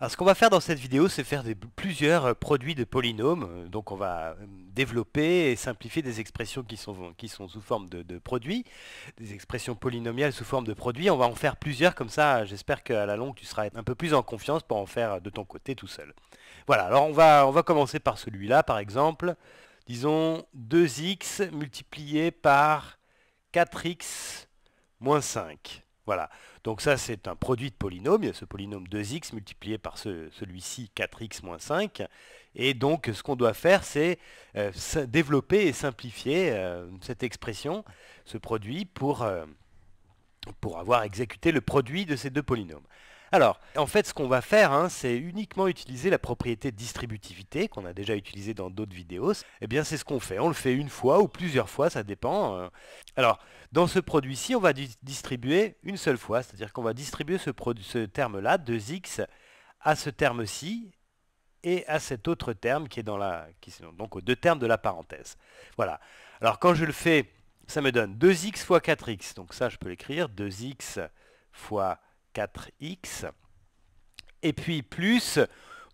Alors ce qu'on va faire dans cette vidéo, c'est faire plusieurs euh, produits de polynômes. Euh, Donc on va euh, développer et simplifier des expressions qui sont, qui sont sous forme de, de produits, des expressions polynomiales sous forme de produits. On va en faire plusieurs, comme ça j'espère qu'à la longue tu seras un peu plus en confiance pour en faire de ton côté tout seul. Voilà, alors on va, on va commencer par celui-là par exemple. Disons 2x multiplié par 4x moins 5. Voilà. Donc ça, c'est un produit de polynôme. Ce polynôme 2x multiplié par celui-ci 4x moins 5. Et donc, ce qu'on doit faire, c'est euh, développer et simplifier euh, cette expression, ce produit, euh, pour avoir exécuté le produit de ces deux polynômes. Alors, en fait, ce qu'on va faire, hein, c'est uniquement utiliser la propriété distributivité qu'on a déjà utilisée dans d'autres vidéos. Eh bien, c'est ce qu'on fait. On le fait une fois ou plusieurs fois, ça dépend. Euh. Alors, dans ce produit-ci, on va distribuer une seule fois, c'est-à-dire qu'on va distribuer ce, ce terme-là, 2x, à ce terme-ci et à cet autre terme qui est dans la, qui, donc aux deux termes de la parenthèse. Voilà. Alors, quand je le fais, ça me donne 2x fois 4x. Donc ça, je peux l'écrire, 2x fois 4x, et puis plus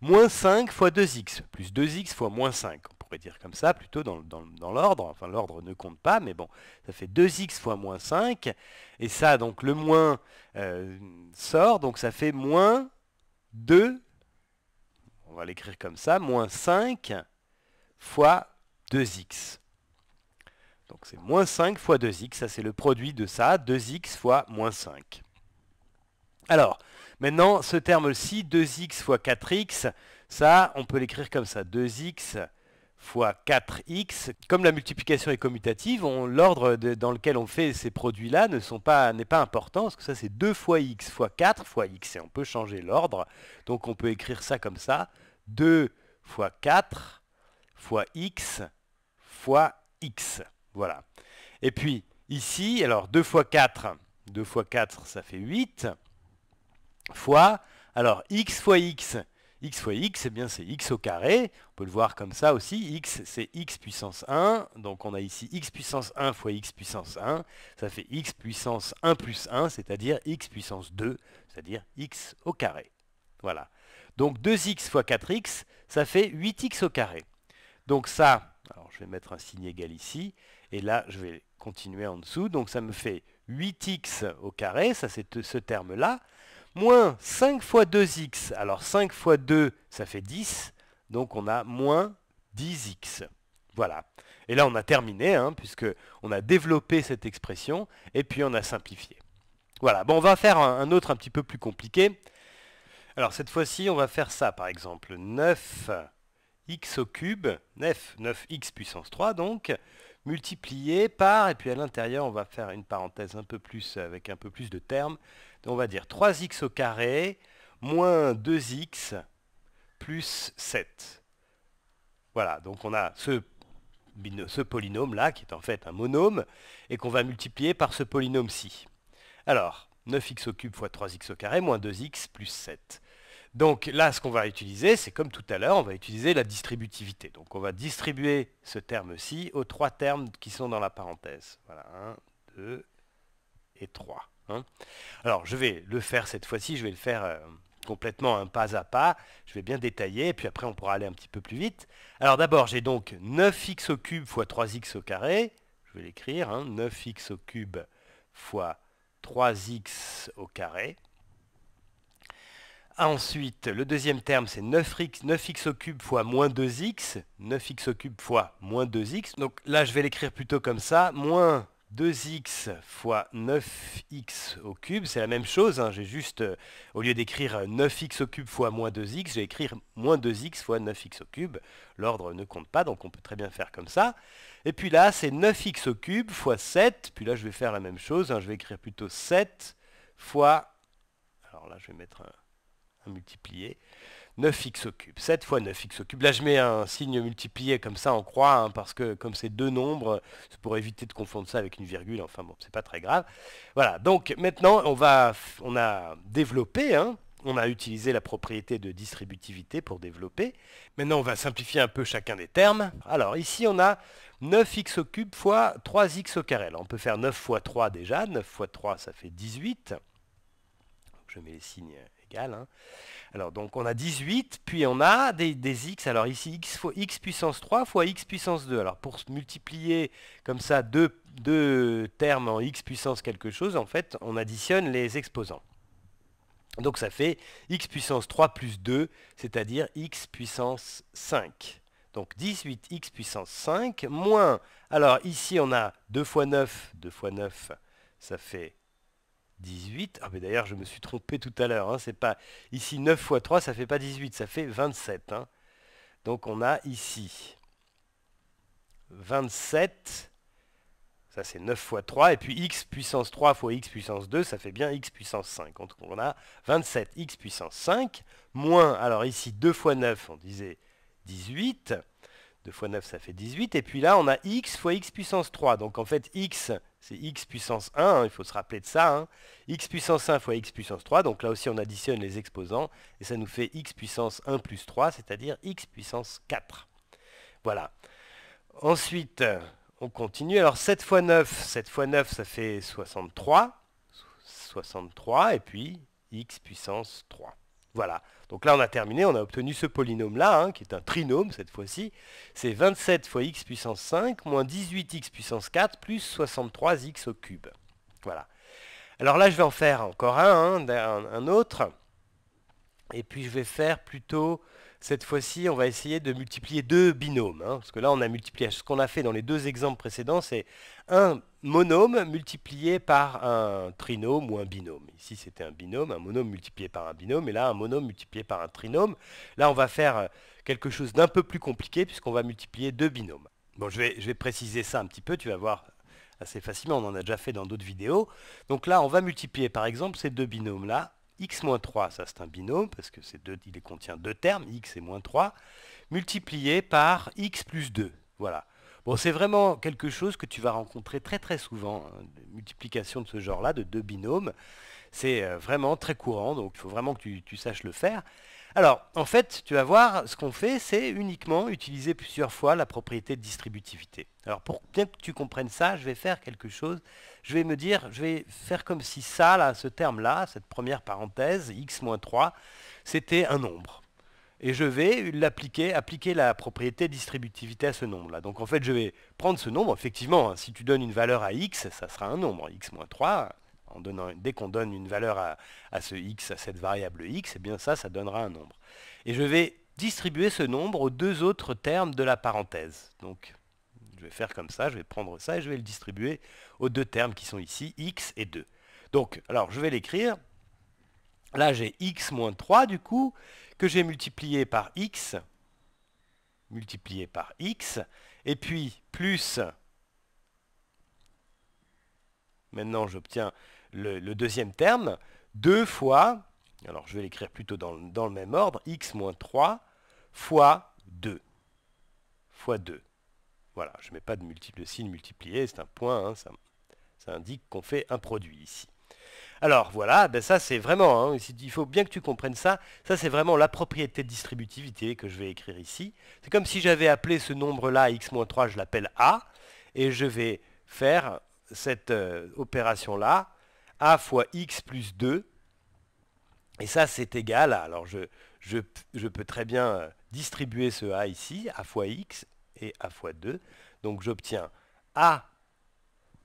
moins 5 fois 2x, plus 2x fois moins 5, on pourrait dire comme ça, plutôt dans, l'ordre, enfin l'ordre ne compte pas, mais bon, ça fait 2x fois moins 5, et ça, donc le moins euh, sort, donc ça fait moins 2, on va l'écrire comme ça, moins 5 fois 2x. Donc c'est moins 5 fois 2x, ça c'est le produit de ça, 2x fois moins 5. Alors, maintenant, ce terme-ci, 2x fois 4x, ça, on peut l'écrire comme ça, 2x fois 4x. Comme la multiplication est commutative, l'ordre dans lequel on fait ces produits-là n'est pas, pas important, parce que ça c'est 2 fois x fois 4 fois x, et on peut changer l'ordre. Donc on peut écrire ça comme ça, 2 fois 4 fois x fois x. Voilà. Et puis, ici, alors 2 fois 4, 2 fois 4, ça fait 8 fois, alors x fois x, x fois x, eh bien c'est x au carré, on peut le voir comme ça aussi, x c'est x puissance 1, donc on a ici x puissance 1 fois x puissance 1, ça fait x puissance 1 plus 1, c'est-à-dire x puissance 2, c'est-à-dire x au carré. Voilà. Donc 2x fois 4x, ça fait 8x au carré. Donc ça, alors je vais mettre un signe égal ici, et là je vais continuer en dessous, donc ça me fait 8x au carré, ça c'est ce terme-là, moins 5 fois 2x. Alors 5 fois 2, ça fait 10. Donc on a moins 10x. Voilà. Et là, on a terminé, hein, puisque on a développé cette expression, et puis on a simplifié. Voilà. Bon, on va faire un, autre un petit peu plus compliqué. Alors cette fois-ci, on va faire ça, par exemple. 9x au cube, 9, 9x puissance 3, donc, multiplié par, et puis à l'intérieur, on va faire une parenthèse un peu plus, avec un peu plus de termes, on va dire 3x au carré moins 2x plus 7. Voilà, donc on a ce, polynôme-là, qui est en fait un monôme, et qu'on va multiplier par ce polynôme-ci. Alors, 9x au cube fois 3x au carré moins 2x plus 7. Donc là, ce qu'on va utiliser, c'est comme tout à l'heure, on va utiliser la distributivité. Donc on va distribuer ce terme-ci aux trois termes qui sont dans la parenthèse. Voilà, 1, 2 et 3. Hein. Alors, je vais le faire cette fois-ci, je vais le faire euh, complètement un pas à pas. Je vais bien détailler, puis après, on pourra aller un petit peu plus vite. Alors, d'abord, j'ai donc 9x au cube fois 3x au carré. Je vais l'écrire, 9x hein, au cube fois 3x au carré. Ensuite, le deuxième terme, c'est 9x, 9x au cube fois moins 2x. 9x au cube fois moins 2x. Donc là, je vais l'écrire plutôt comme ça. Moins 2x fois 9x au cube, c'est la même chose, hein. j'ai juste, euh, au lieu d'écrire 9x au cube fois moins 2x, je vais écrire moins 2x fois 9x au cube, l'ordre ne compte pas, donc on peut très bien faire comme ça. Et puis là, c'est 9x au cube fois 7, puis là je vais faire la même chose, hein. je vais écrire plutôt 7 fois, alors là je vais mettre un, un multiplié, 9x au cube. 7 fois 9x au cube. Là, je mets un signe multiplié comme ça en croix, hein, parce que comme c'est deux nombres, c'est pour éviter de confondre ça avec une virgule. Enfin bon, c'est pas très grave. Voilà, donc maintenant, on, va, on a développé, hein, on a utilisé la propriété de distributivité pour développer. Maintenant, on va simplifier un peu chacun des termes. Alors, ici, on a 9x au cube fois 3x au carré. on peut faire 9 fois 3 déjà. 9 fois 3, ça fait 18. Je mets les signes hein. Alors donc on a 18, puis on a des, x, alors ici x fois x puissance 3 fois x puissance 2. Alors pour multiplier comme ça deux, deux termes en x puissance quelque chose, en fait on additionne les exposants. Donc ça fait x puissance 3 plus 2, c'est-à-dire x puissance 5. Donc 18x puissance 5 moins, alors ici on a 2 fois 9, 2 fois 9, ça fait 18. Ah mais d'ailleurs je me suis trompé tout à l'heure, hein, c'est pas ici 9 fois 3, ça fait pas 18, ça fait 27. hein. Donc on a ici 27, ça c'est 9 fois 3, et puis x puissance 3 fois x puissance 2, ça fait bien x puissance 5. Donc on a 27 x puissance 5, moins, alors ici 2 fois 9, on disait 18, 2 fois 9 ça fait 18, et puis là on a x fois x puissance 3, donc en fait x c'est x puissance 1, hein, il faut se rappeler de ça, hein. x puissance 1 fois x puissance 3, donc là aussi on additionne les exposants, et ça nous fait x puissance 1 plus 3, c'est-à-dire x puissance 4. Voilà. Ensuite, on continue. Alors 7 fois 9, 7 fois 9, ça fait 63. 63, et puis x puissance 3. Voilà. Donc là, on a terminé, on a obtenu ce polynôme-là, hein, qui est un trinôme cette fois-ci. C'est 27 fois x puissance 5 moins 18x puissance 4 plus 63x au cube. Voilà. Alors là, je vais en faire encore un, hein, un, un autre. Et puis je vais faire plutôt, cette fois-ci, on va essayer de multiplier deux binômes. hein, parce que là, on a multiplié, ce qu'on a fait dans les deux exemples précédents, c'est un monôme multiplié par un trinôme ou un binôme. Ici, c'était un binôme, un monôme multiplié par un binôme, et là, un monôme multiplié par un trinôme. Là, on va faire euh, quelque chose d'un peu plus compliqué, puisqu'on va multiplier deux binômes. Bon, je vais, je vais préciser ça un petit peu, tu vas voir assez facilement, on en a déjà fait dans d'autres vidéos. Donc là, on va multiplier, par exemple, ces deux binômes-là, x-3, ça c'est un binôme, parce que c'est deux, il contient deux termes, x et moins 3, multiplié par x plus 2. Voilà. Bon, c'est vraiment quelque chose que tu vas rencontrer très très souvent, hein, des multiplications de ce genre-là, de deux binômes. C'est euh, vraiment très courant, donc il faut vraiment que tu, tu saches le faire. Alors, en fait, tu vas voir, ce qu'on fait, c'est uniquement utiliser plusieurs fois la propriété de distributivité. Alors, pour bien que tu comprennes ça, je vais faire quelque chose. Je vais me dire, je vais faire comme si ça, là, ce terme-là, cette première parenthèse, x-3, c'était un nombre. Et je vais l'appliquer, appliquer la propriété distributivité à ce nombre-là. Donc, en fait, je vais prendre ce nombre. Effectivement, hein, si tu donnes une valeur à x, ça sera un nombre, x-3, en dès qu'on donne une valeur à, ce x, à cette variable x, et bien ça, ça donnera un nombre. Et je vais distribuer ce nombre aux deux autres termes de la parenthèse. Donc, je vais faire comme ça, je vais prendre ça et je vais le distribuer aux deux termes qui sont ici, x et 2. Donc, alors, je vais l'écrire. Là, j'ai x moins 3, du coup, que j'ai multiplié par x, multiplié par x, et puis plus, maintenant j'obtiens le, deuxième terme, 2 fois, alors je vais l'écrire plutôt dans, dans, le même ordre, x moins 3 fois 2. Fois 2. Voilà, je ne mets pas de, multi, de signe multiplié, c'est un point, hein, ça, indique qu'on fait un produit ici. Alors voilà, ben ça c'est vraiment, hein, il faut bien que tu comprennes ça, ça c'est vraiment la propriété de distributivité que je vais écrire ici. C'est comme si j'avais appelé ce nombre-là, x-3, je l'appelle a, et je vais faire cette euh, opération-là, a fois x plus 2, et ça c'est égal à, alors je, peux très bien euh, distribuer ce a ici, a fois x et a fois 2, donc j'obtiens a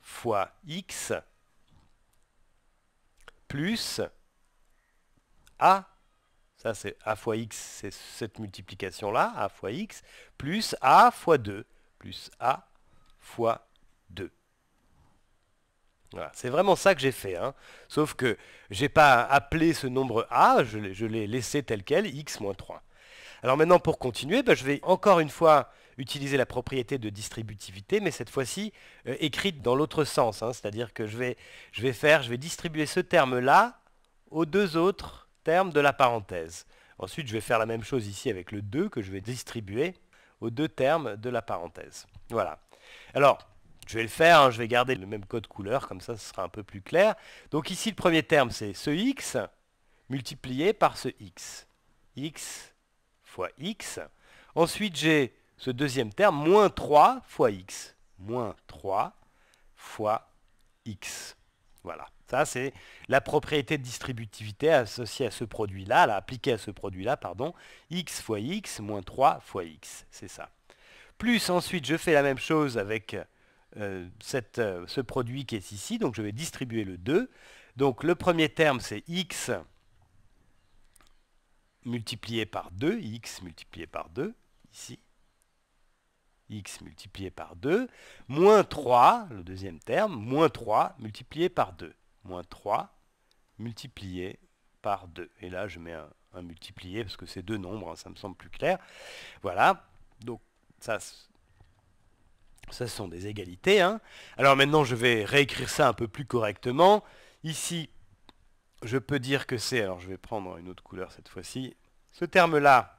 fois x plus a, ça c'est a fois x, c'est cette multiplication-là, a fois x, plus a fois 2, plus a fois 2. Voilà, c'est vraiment ça que j'ai fait. Hein. Sauf que j'ai pas appelé ce nombre a, je l'ai laissé tel quel, x moins 3. Alors maintenant, pour continuer, ben, je vais encore une fois utiliser la propriété de distributivité, mais cette fois-ci euh, écrite dans l'autre sens. Hein, C'est-à-dire que je vais, distribuer ce terme-là aux deux autres termes de la parenthèse. Ensuite, je vais faire la même chose ici avec le 2 que je vais distribuer aux deux termes de la parenthèse. Voilà. Alors, je vais le faire, hein, je vais garder le même code couleur, comme ça ce sera un peu plus clair. Donc ici, le premier terme, c'est ce x multiplié par ce x. x fois x. Ensuite, j'ai ce deuxième terme, moins 3 fois x. Moins 3 fois x. Voilà. Ça, c'est la propriété de distributivité associée à ce produit-là, appliquée à ce produit-là, pardon, x fois x moins 3 fois x, c'est ça. Plus ensuite, je fais la même chose avec euh, euh, ce produit qui est ici, donc je vais distribuer le 2. Donc le premier terme, c'est x multiplié par 2, x multiplié par 2, ici, x multiplié par 2, moins 3, le deuxième terme, moins 3 multiplié par 2, moins 3 multiplié par 2. Et là, je mets un, multiplié parce que c'est deux nombres, hein, ça me semble plus clair. Voilà, donc ça, ça sont des égalités. Hein. Alors maintenant, je vais réécrire ça un peu plus correctement. Ici, je peux dire que c'est, alors je vais prendre une autre couleur cette fois-ci, ce terme-là,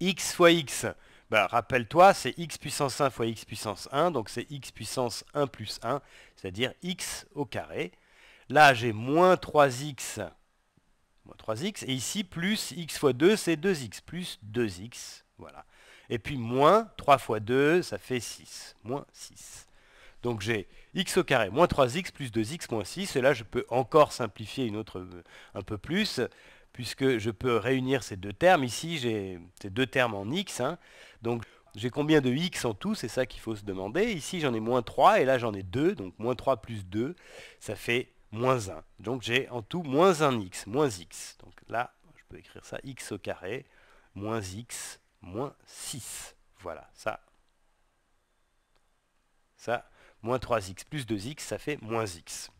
x fois x, bah, rappelle-toi, c'est x puissance 1 fois x puissance 1, donc c'est x puissance 1 plus 1, c'est-à-dire x au carré. Là, j'ai moins 3x, moins 3x, et ici, plus x fois 2, c'est 2x, plus 2x, voilà. Et puis moins 3 fois 2, ça fait 6, moins 6. Donc j'ai x au carré moins 3x plus 2x moins 6. Et là, je peux encore simplifier une autre un peu plus, puisque je peux réunir ces deux termes. Ici, j'ai ces deux termes en x. Hein. Donc j'ai combien de x en tout? C'est ça qu'il faut se demander. Ici, j'en ai moins 3 et là, j'en ai 2. Donc moins 3 plus 2, ça fait moins 1. Donc j'ai en tout moins 1x, moins x. Donc là, je peux écrire ça x au carré moins x moins 6. Voilà, ça. Ça, moins 3x plus 2x, ça fait moins x.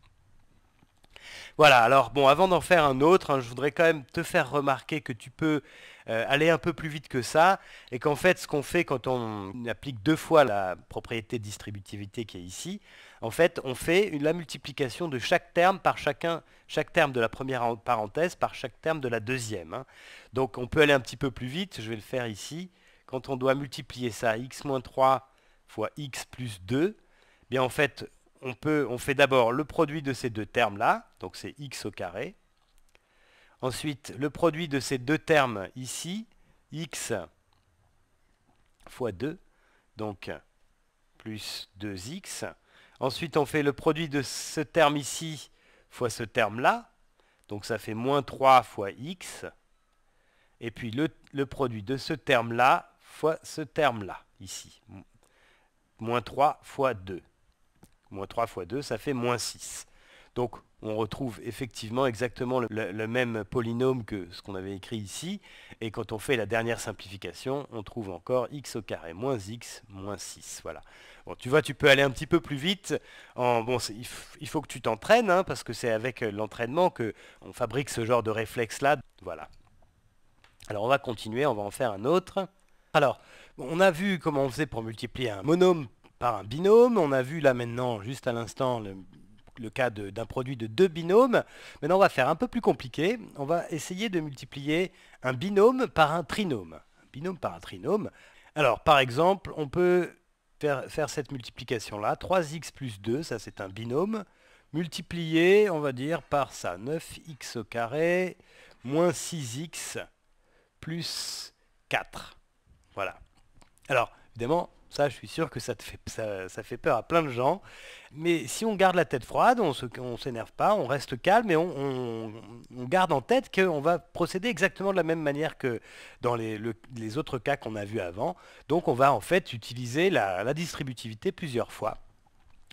Voilà, alors bon, avant d'en faire un autre, hein, je voudrais quand même te faire remarquer que tu peux euh, aller un peu plus vite que ça, et qu'en fait, ce qu'on fait quand on applique deux fois la propriété de distributivité qui est ici, en fait, on fait la multiplication de chaque terme par chacun, chaque terme de la première parenthèse par chaque terme de la deuxième. Hein. Donc on peut aller un petit peu plus vite, je vais le faire ici. Quand on doit multiplier ça, x-3 fois x plus 2, bien en fait, on, fait d'abord le produit de ces deux termes-là, donc c'est x au carré. Ensuite, le produit de ces deux termes ici, x fois 2, donc plus 2x. Ensuite, on fait le produit de ce terme ici fois ce terme-là, donc ça fait moins 3 fois x. Et puis le, le produit de ce terme-là fois ce terme-là, ici. Moins 3 fois 2. Moins 3 fois 2, ça fait moins 6. Donc on retrouve effectivement exactement le, même polynôme que ce qu'on avait écrit ici. Et quand on fait la dernière simplification, on trouve encore x au carré moins x moins 6. Voilà. Bon, tu vois, tu peux aller un petit peu plus vite. En, bon, il, faut que tu t'entraînes, hein, parce que c'est avec l'entraînement qu'on fabrique ce genre de réflexe-là. Voilà. Alors on va continuer, on va en faire un autre. Alors, on a vu comment on faisait pour multiplier un monôme par un binôme. On a vu là maintenant, juste à l'instant, le, cas d'un produit de deux binômes. Maintenant, on va faire un peu plus compliqué. On va essayer de multiplier un binôme par un trinôme. Un binôme par un trinôme. Alors, par exemple, on peut faire, faire cette multiplication-là. 3x plus 2, ça c'est un binôme. Multiplié, on va dire, par ça. 9x au carré moins 6x plus 4. Voilà. Alors, évidemment, ça, je suis sûr que ça, te fait, ça, fait peur à plein de gens. Mais si on garde la tête froide, on ne s'énerve pas, on reste calme et on, garde en tête qu'on va procéder exactement de la même manière que dans les, autres cas qu'on a vus avant. Donc on va en fait utiliser la, distributivité plusieurs fois.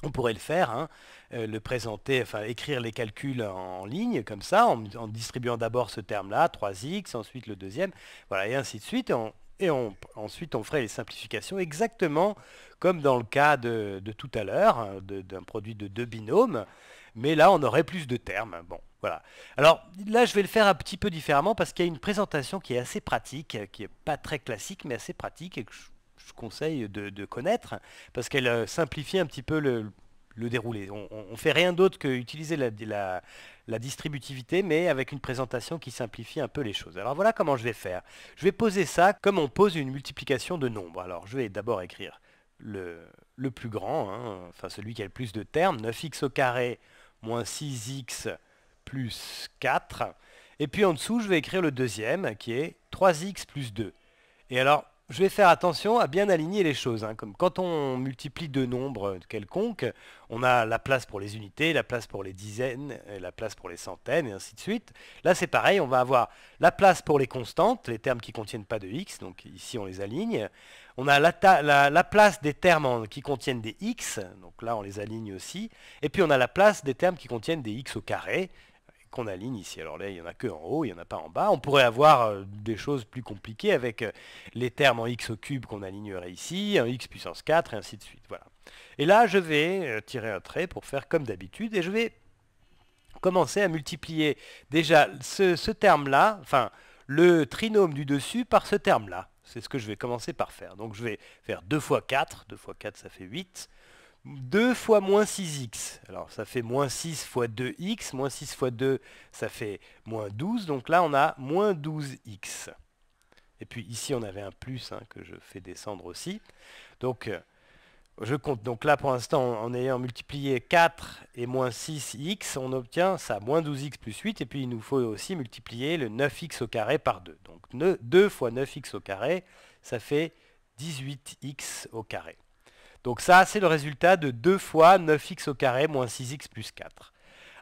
On pourrait le faire, hein, euh, le présenter, enfin écrire les calculs en, ligne comme ça, en, distribuant d'abord ce terme-là, 3x, ensuite le deuxième, voilà, et ainsi de suite. Et ensuite, on ferait les simplifications exactement comme dans le cas de, tout à l'heure, hein, d'un produit de deux binômes. Mais là, on aurait plus de termes. Bon, voilà. Alors là, je vais le faire un petit peu différemment parce qu'il y a une présentation qui est assez pratique, qui n'est pas très classique, mais assez pratique et que je, conseille de, connaître parce qu'elle euh, simplifie un petit peu le, déroulé. On ne fait rien d'autre qu'utiliser la, la, la distributivité, mais avec une présentation qui simplifie un peu les choses. Alors voilà comment je vais faire. Je vais poser ça comme on pose une multiplication de nombres. Alors je vais d'abord écrire le, plus grand, hein, enfin celui qui a le plus de termes, 9x au carré moins 6x plus 4. Et puis en dessous, je vais écrire le deuxième, qui est 3x plus 2. Et alors, je vais faire attention à bien aligner les choses. hein. Comme quand on multiplie deux nombres quelconques, on a la place pour les unités, la place pour les dizaines, la place pour les centaines, et ainsi de suite. Là, c'est pareil, on va avoir la place pour les constantes, les termes qui ne contiennent pas de x, donc ici on les aligne. On a la, place des termes qui contiennent des x, donc là on les aligne aussi. Et puis on a la place des termes qui contiennent des x au carré, qu'on aligne ici. Alors là, il n'y en a que en haut, il n'y en a pas en bas. On pourrait avoir euh, des choses plus compliquées avec euh, les termes en x au cube qu'on alignerait ici, en x puissance 4, et ainsi de suite. Voilà. Et là, je vais euh, tirer un trait pour faire comme d'habitude, et je vais commencer à multiplier déjà ce, ce terme-là, enfin, le trinôme du dessus par ce terme-là. C'est ce que je vais commencer par faire. Donc je vais faire 2 fois 4, 2 fois 4 ça fait 8. 2 fois moins 6x, alors ça fait moins 6 fois 2x, moins 6 fois 2 ça fait moins 12, donc là on a moins 12x. Et puis ici on avait un plus hein, que je fais descendre aussi. Donc euh, je compte, donc là pour l'instant en ayant multiplié 4 et moins 6x, on obtient ça, moins 12x plus 8, et puis il nous faut aussi multiplier le 9x au carré par 2. Donc 2 fois 9x au carré, ça fait 18x au carré. Donc ça, c'est le résultat de 2 fois 9x au carré moins 6x plus 4.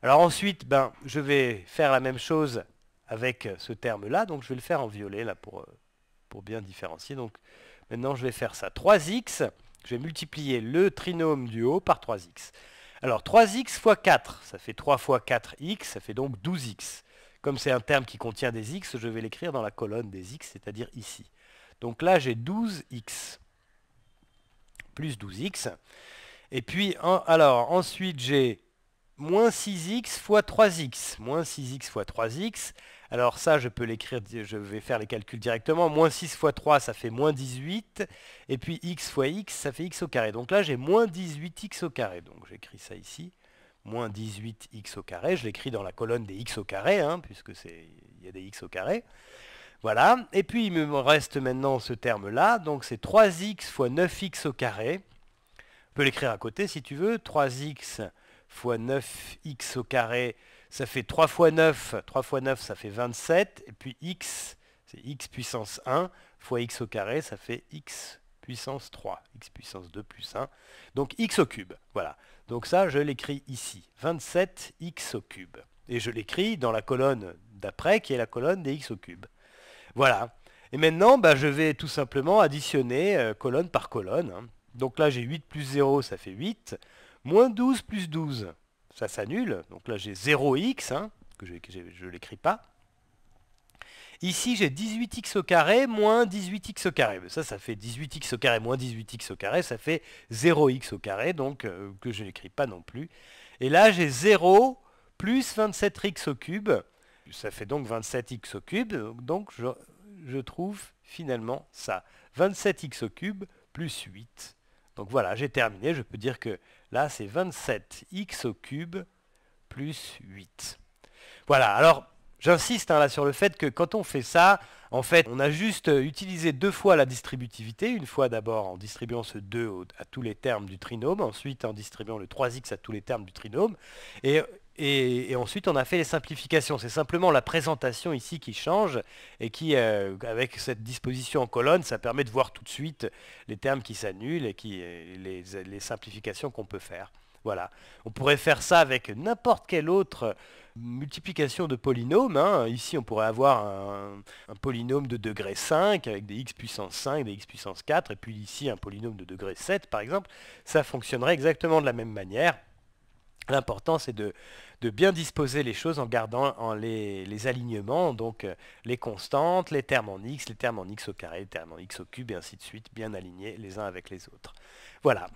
Alors ensuite, ben, je vais faire la même chose avec ce terme-là. Donc je vais le faire en violet pour, euh, pour bien différencier. Donc maintenant, je vais faire ça. 3x, je vais multiplier le trinôme du haut par 3x. Alors 3x fois 4, ça fait 3 fois 4x, ça fait donc 12x. Comme c'est un terme qui contient des x, je vais l'écrire dans la colonne des x, c'est-à-dire ici. Donc là, j'ai 12x plus 12x. Et puis, alors, ensuite, j'ai moins 6x fois 3x. Moins 6x fois 3x. Alors ça, je peux l'écrire, je vais faire les calculs directement. Moins 6 fois 3, ça fait moins 18. Et puis x fois x, ça fait x au carré. Donc là, j'ai moins 18x au carré. Donc j'écris ça ici. Moins 18x au carré. Je l'écris dans la colonne des x au carré, hein, il y a des x au carré. Voilà. Et puis, il me reste maintenant ce terme-là. Donc, c'est 3x fois 9x au carré. On peut l'écrire à côté si tu veux. 3x fois 9x au carré, ça fait 3 fois 9. 3 fois 9, ça fait 27. Et puis x, c'est x puissance 1 fois x au carré, ça fait x puissance 3. x puissance 2 plus 1. Donc x au cube. Voilà. Donc ça, je l'écris ici. 27x au cube. Et je l'écris dans la colonne d'après, qui est la colonne des x au cube. Voilà. Et maintenant, bah, je vais tout simplement additionner euh, colonne par colonne. hein. Donc là, j'ai 8 plus 0, ça fait 8. Moins 12 plus 12, ça s'annule. Donc là, j'ai 0x, hein, que je ne l'écris pas. Ici, j'ai 18x au carré moins 18x au carré. Ça, ça fait 18x au carré moins 18x au carré, ça fait 0x au carré, donc euh, que je n'écris pas non plus. Et là, j'ai 0 plus 27x au cube. Ça fait donc 27x au cube. Donc je, trouve finalement ça. 27x au cube plus 8. Donc voilà, j'ai terminé. Je peux dire que là, c'est 27x au cube plus 8. Voilà, alors j'insiste hein, là sur le fait que quand on fait ça, en fait, on a juste utilisé deux fois la distributivité. Une fois d'abord en distribuant ce 2 au- à tous les termes du trinôme, ensuite en distribuant le 3x à tous les termes du trinôme. Et, et- ensuite, on a fait les simplifications. C'est simplement la présentation ici qui change et qui, euh, avec cette disposition en colonne, ça permet de voir tout de suite les termes qui s'annulent et qui, les, les simplifications qu'on peut faire. Voilà. On pourrait faire ça avec n'importe quelle autre multiplication de polynômes. hein. Ici, on pourrait avoir un, un polynôme de degré 5 avec des x puissance 5, des x puissance 4, et puis ici un polynôme de degré 7, par exemple. Ça fonctionnerait exactement de la même manière. L'important, c'est de, bien disposer les choses en gardant les, les alignements, donc euh, les constantes, les termes en x, les termes en x au carré, les termes en x au cube, et ainsi de suite, bien alignés les uns avec les autres. Voilà.